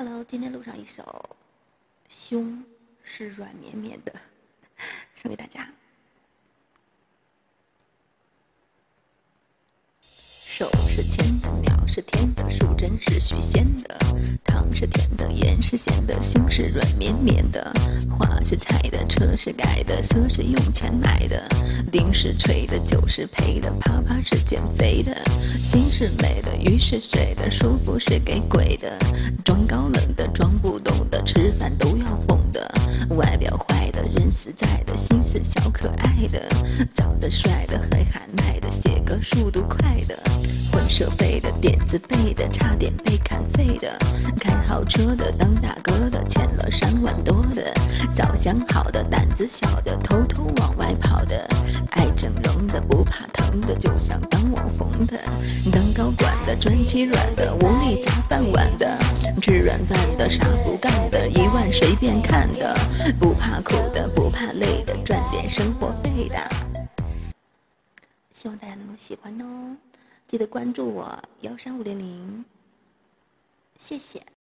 Hello，今天录上一首《胸是软绵绵的》，送给大家。手是牵的，鸟是天的，树针是许仙的，糖是甜的，盐是咸的，胸是软绵绵的。花是采的，车是改的，车是用钱买的，钉是锤的，酒是赔的，啪啪是减肥的。心是美的，鱼是水的，舒服是给鬼的。吃饭都要疯的。外表坏的，人实在的，心思小可爱的，长得帅的，还喊麦的，写歌速度快的。混社会的，点子背的，差点被砍废的，开豪车的，当大哥的，欠了三万多的，长相好的，胆子小的，偷偷往外跑的，爱整容的，不怕疼的，就想当网红的，当高管的，专欺软的，无力砸饭碗的，吃软饭的，啥不干的，一万随便看的，不怕苦的，不怕累的，赚点生活费的。希望大家能够喜欢哦。记得关注我幺三五零零，谢谢。